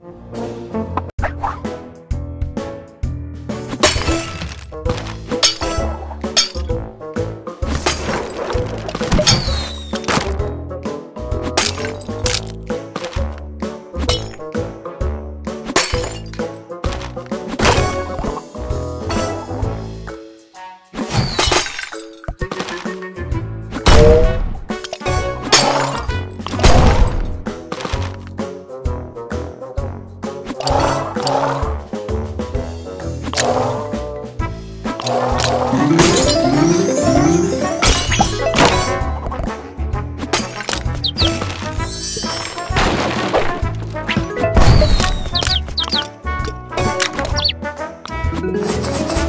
Música Música